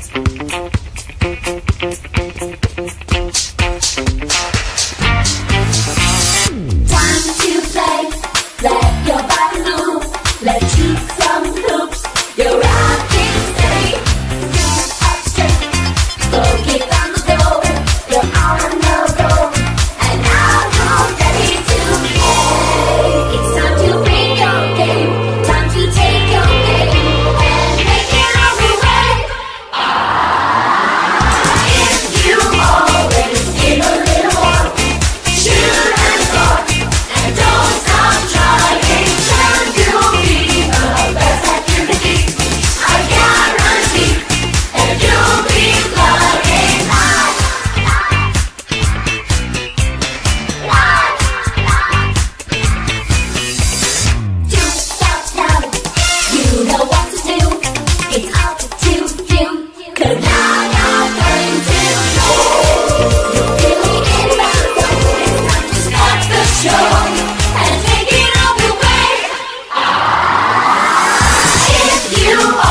Thank you. you are.